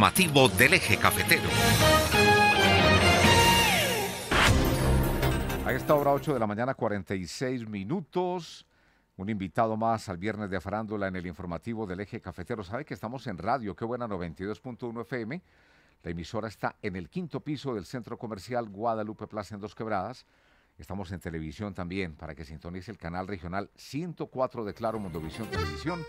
Mativo del eje cafetero. A esta hora 8 de la mañana 46 minutos. Un invitado más al viernes de farándula en el informativo del eje cafetero. Sabe que estamos en radio, qué buena 92.1 FM. La emisora está en el quinto piso del centro comercial Guadalupe Plaza en Dos Quebradas. Estamos en televisión también para que sintonice el canal regional 104 de Claro Mundovisión Televisión,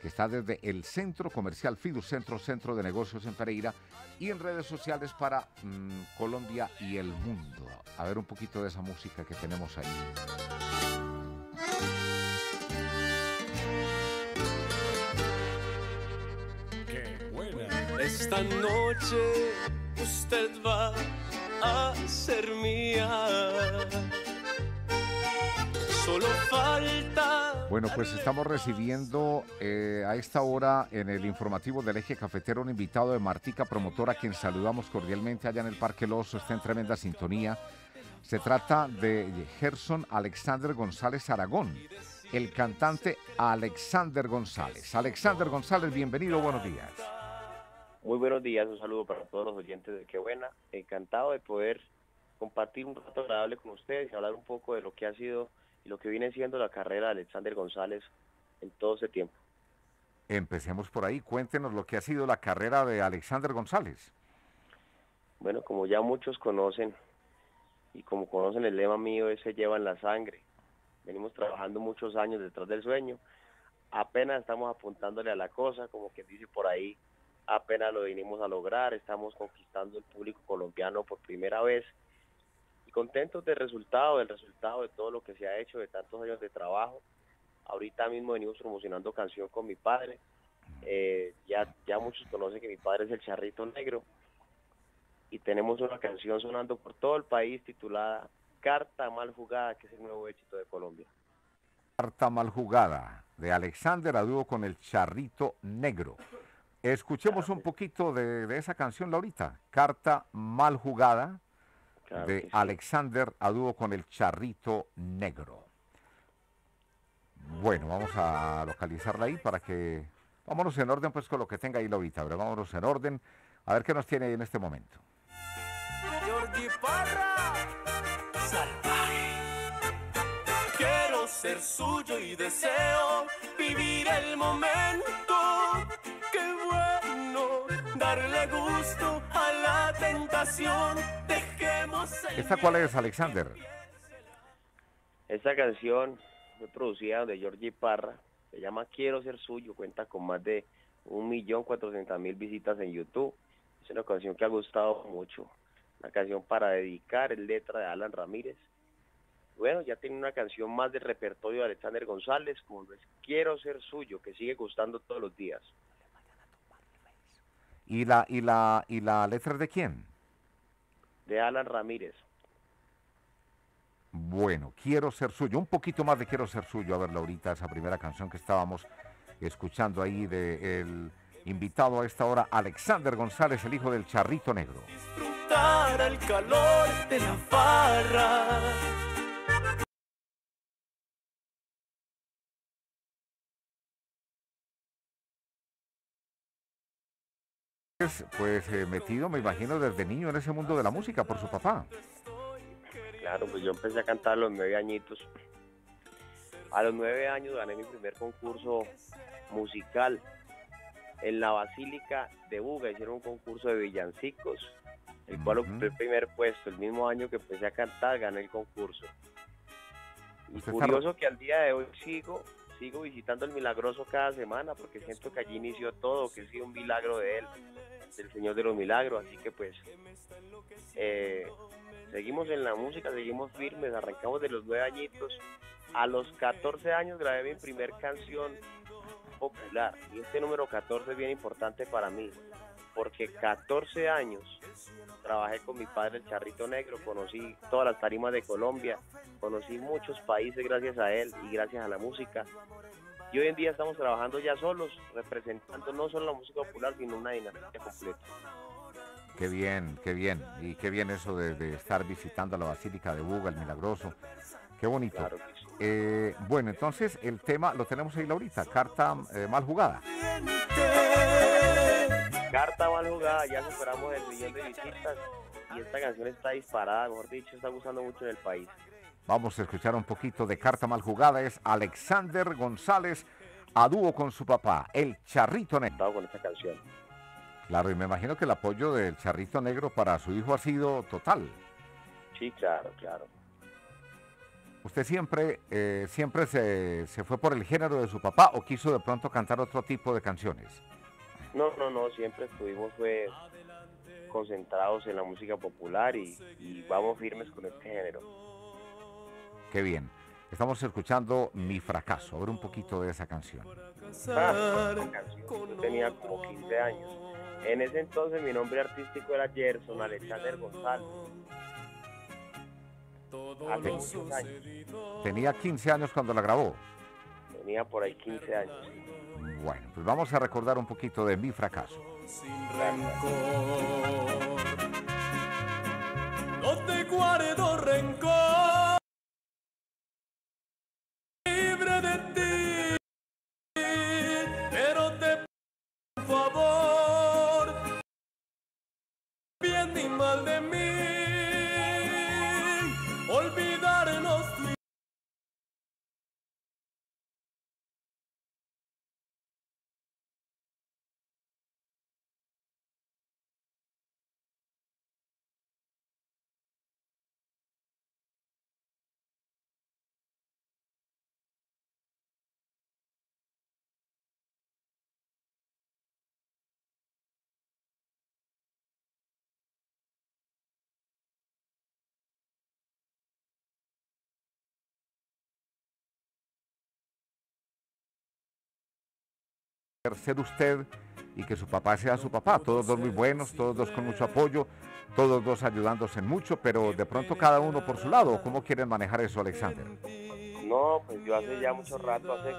que está desde el centro comercial Fidus Centro, Centro de Negocios en Pereira, y en redes sociales para mm, Colombia y el mundo. A ver un poquito de esa música que tenemos ahí. Qué buena. Esta noche usted va a ser mía. Solo falta. Bueno, pues estamos recibiendo eh, a esta hora en el informativo del eje cafetero un invitado de Martica Promotora, a quien saludamos cordialmente allá en el Parque Loso, está en tremenda sintonía. Se trata de Gerson Alexander González Aragón, el cantante Alexander González. Alexander González, bienvenido, buenos días. Muy buenos días, un saludo para todos los oyentes de Qué Buena. Encantado de poder compartir un rato agradable con ustedes y hablar un poco de lo que ha sido y lo que viene siendo la carrera de Alexander González en todo ese tiempo. Empecemos por ahí, cuéntenos lo que ha sido la carrera de Alexander González. Bueno, como ya muchos conocen y como conocen el lema mío ese lleva en la sangre. Venimos trabajando muchos años detrás del sueño. Apenas estamos apuntándole a la cosa, como que dice por ahí, apenas lo vinimos a lograr, estamos conquistando el público colombiano por primera vez contentos del resultado, del resultado de todo lo que se ha hecho, de tantos años de trabajo. Ahorita mismo venimos promocionando canción con mi padre. Eh, ya, ya muchos conocen que mi padre es el Charrito Negro y tenemos una canción sonando por todo el país titulada Carta Mal Jugada, que es el nuevo éxito de Colombia. Carta Mal Jugada de Alexander a dúo con el Charrito Negro. Escuchemos un poquito de, de esa canción, Laurita. Carta Mal Jugada Claro de sí. Alexander a dúo con el Charrito Negro. Bueno, vamos a localizarla ahí para que... Vámonos en orden pues con lo que tenga ahí Laurita. Pero vámonos en orden. A ver qué nos tiene ahí en este momento. Jordi Parra, salvaje. Quiero ser suyo y deseo vivir el momento. Qué bueno darle gusto a la tentación. El ¿Esta cuál es, Alexander? Esta canción fue producida de Georgie Parra, se llama Quiero ser suyo, cuenta con más de 1.400.000 visitas en YouTube. Es una canción que ha gustado mucho, una canción para dedicar, es letra de Alan Ramírez. Bueno, ya tiene una canción más de repertorio de Alexander González, como es Quiero ser suyo, que sigue gustando todos los días. ¿Y la, y la, y la letra de quién? De Alan Ramírez. Bueno, quiero ser suyo. Un poquito más de quiero ser suyo. A ver, Laurita, esa primera canción que estábamos escuchando ahí del invitado a esta hora, Alexander González, el hijo del Charrito Negro. disfrutar el calor de la farra. Pues, pues, eh, metido, me imagino, desde niño en ese mundo de la música por su papá. Claro, pues yo empecé a cantar a los nueve añitos. A los nueve años gané mi primer concurso musical en la Basílica de Buga. Hicieron un concurso de villancicos, el cual Ujú. ocupé el primer puesto. El mismo año que empecé a cantar, gané el concurso. Y está curioso que al día de hoy sigo, sigo visitando el Milagroso cada semana porque siento que allí inició todo, que ha sido un milagro de él, del Señor de los Milagros. Así que pues eh, seguimos en la música, seguimos firmes, arrancamos de los nueve añitos. A los 14 años grabé mi primer canción popular y este número 14 es bien importante para mí porque 14 años trabajé con mi padre el Charrito Negro, conocí todas las tarimas de Colombia, conocí muchos países gracias a él y gracias a la música. Y hoy en día estamos trabajando ya solos, representando no solo la música popular, sino una dinastía completa. Qué bien, qué bien. Y qué bien eso de, de estar visitando la Basílica de Buga, el Milagroso. Qué bonito. Claro que sí. Eh, bueno, entonces el tema lo tenemos ahí, Laurita. Carta eh, mal jugada. Carta mal jugada, ya superamos el millón de visitas y esta canción está disparada, mejor dicho, está gustando mucho en el país. Vamos a escuchar un poquito de Carta mal jugada. Es Alexander González a dúo con su papá, el Charrito Negro. con esta canción. Claro, y me imagino que el apoyo del Charrito Negro para su hijo ha sido total. Sí, claro, claro. ¿Usted siempre, eh, siempre se, se, fue por el género de su papá o quiso de pronto cantar otro tipo de canciones? No, no, no, siempre estuvimos fue, concentrados en la música popular y, y vamos firmes con este género. Qué bien. Estamos escuchando Mi Fracaso. A ver un poquito de esa canción. Ah, Yo tenía como 15 años. En ese entonces mi nombre artístico era Gerson Alexander González. Hace muchos años. Tenía 15 años cuando la grabó. Tenía por ahí 15 años. Bueno, pues vamos a recordar un poquito de Mi Fracaso. Sin rencor. No te guardo rencor. Bien ni mal de mí. Ser usted y que su papá sea su papá. Todos dos muy buenos, todos dos con mucho apoyo, todos dos ayudándose mucho, pero de pronto cada uno por su lado. ¿Cómo quieren manejar eso, Alexander? No, pues yo hace ya mucho rato, hace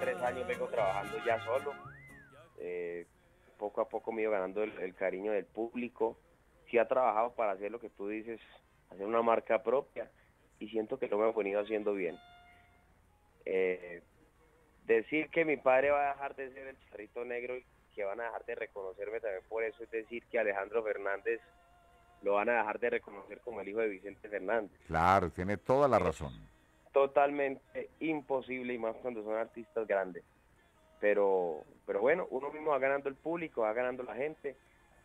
tres años vengo trabajando ya solo. Eh, poco a poco me he ido ganando el, el cariño del público. Sí ha trabajado para hacer lo que tú dices, hacer una marca propia y siento que lo hemos venido haciendo bien. Eh, decir que mi padre va a dejar de ser el charrito negro y que van a dejar de reconocerme también por eso es decir que Alejandro Fernández lo van a dejar de reconocer como el hijo de Vicente Fernández. Claro, tiene toda la razón. Totalmente imposible y más cuando son artistas grandes. Pero, pero bueno, uno mismo va ganando el público, va ganando la gente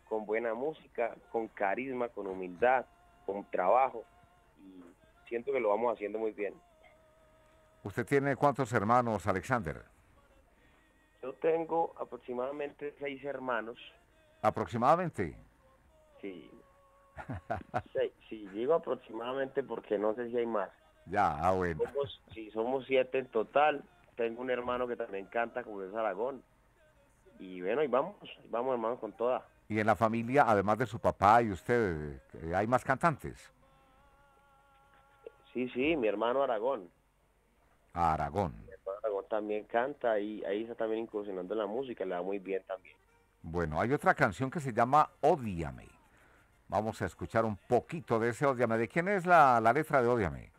con buena música, con carisma, con humildad, con trabajo y siento que lo vamos haciendo muy bien. ¿Usted tiene cuántos hermanos, Alexander? Yo tengo aproximadamente seis hermanos. ¿Aproximadamente? Sí. sí, digo aproximadamente porque no sé si hay más. Ya, ah, bueno. Somos, sí, somos siete en total. Tengo un hermano que también canta, como es Aragón. Y bueno, y vamos, vamos hermanos con toda. ¿Y en la familia, además de su papá y usted, eh, hay más cantantes? Sí, sí, mi hermano Aragón. Aragón. Mi hermano Aragón también canta y ahí está también incursionando en la música, le va muy bien también. Bueno, hay otra canción que se llama Ódiame. Vamos a escuchar un poquito de ese Ódiame. ¿De quién es la, la letra de Ódiame?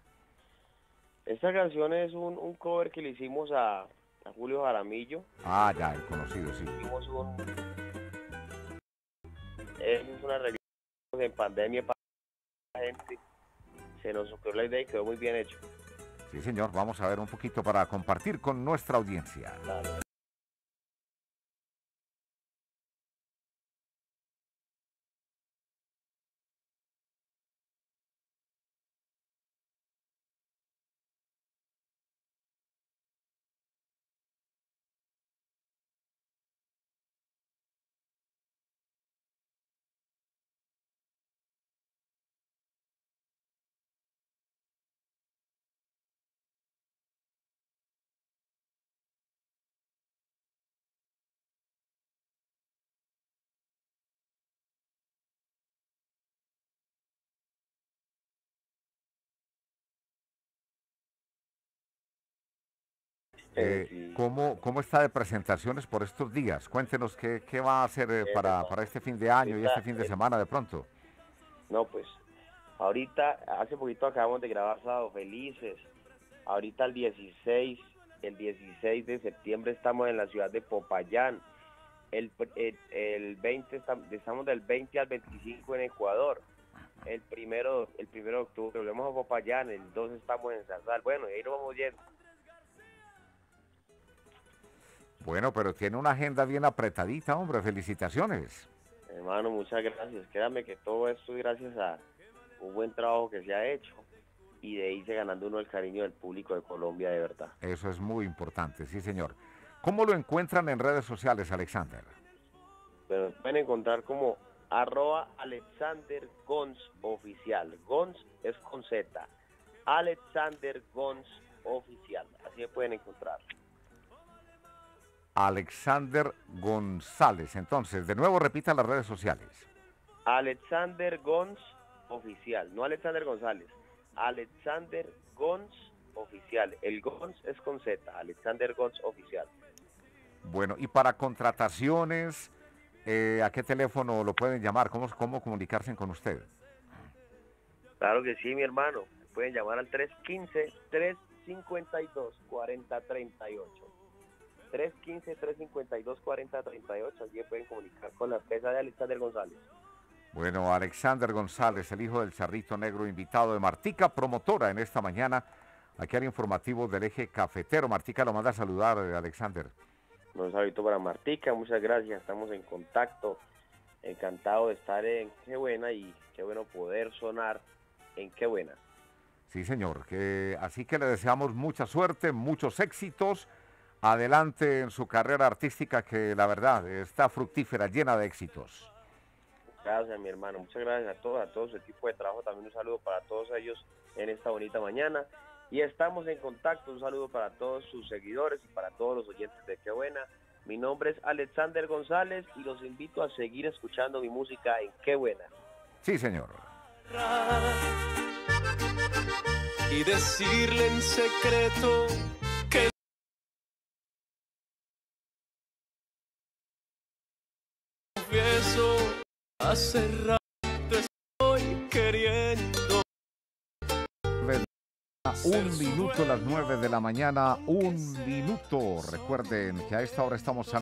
Esta canción es un, un cover que le hicimos a, a Julio Jaramillo. Ah, ya, el conocido, sí. Hicimos un... Es una revista en pandemia para la gente. Se nos ocurrió la idea y quedó muy bien hecho. Sí, señor. Vamos a ver un poquito para compartir con nuestra audiencia. Eh, sí. ¿cómo, ¿Cómo está de presentaciones por estos días? Cuéntenos qué, qué va a hacer eh, para, para este fin de año y este fin de semana de pronto. No, pues ahorita, hace poquito acabamos de grabar Sábado Felices. Ahorita el 16, el 16 de septiembre estamos en la ciudad de Popayán. El, el, el 20, estamos del 20 al 25 en Ecuador. El primero, el primero de octubre volvemos a Popayán, el 2 estamos en Zarzal. Bueno, ahí nos vamos yendo. Bueno, pero tiene una agenda bien apretadita, hombre. Felicitaciones. Hermano, muchas gracias. Créame que todo esto es gracias a un buen trabajo que se ha hecho y de irse ganando uno el cariño del público de Colombia de verdad. Eso es muy importante, sí señor. ¿Cómo lo encuentran en redes sociales, Alexander? Pero pueden encontrar como arroba Alexander Gons oficial. Gons es con Z. Alexander Gons oficial. Así me pueden encontrar. Alexander González. Entonces, de nuevo repita las redes sociales. Alexander Gons oficial, no Alexander González. Alexander Gons oficial. El Gons es con Z, Alexander Gons oficial. Bueno, y para contrataciones, eh, ¿a qué teléfono lo pueden llamar? ¿Cómo, ¿Cómo comunicarse con usted? Claro que sí, mi hermano. Pueden llamar al 315-352-4038. 315-352-4038. Allí pueden comunicar con la empresa de Alexander González. Bueno, Alexander González, el hijo del Cerrito Negro, invitado de Martica, promotora en esta mañana, aquí al informativo del eje cafetero. Martica lo manda a saludar, eh, Alexander. Un saludo para Martica, muchas gracias, estamos en contacto. Encantado de estar en Qué Buena y qué bueno poder sonar en Qué Buena. Sí, señor. Que, así que le deseamos mucha suerte, muchos éxitos adelante en su carrera artística que la verdad está fructífera, llena de éxitos. Gracias, mi hermano. Muchas gracias a todos, a todo su equipo de trabajo. También un saludo para todos ellos en esta bonita mañana. Y estamos en contacto. Un saludo para todos sus seguidores y para todos los oyentes de Qué Buena. Mi nombre es Alexander González y los invito a seguir escuchando mi música en Qué Buena. Sí, señor. Y decirle en secreto Hace rato estoy queriendo. Un minuto, las nueve de la mañana, un minuto. Recuerden que a esta hora estamos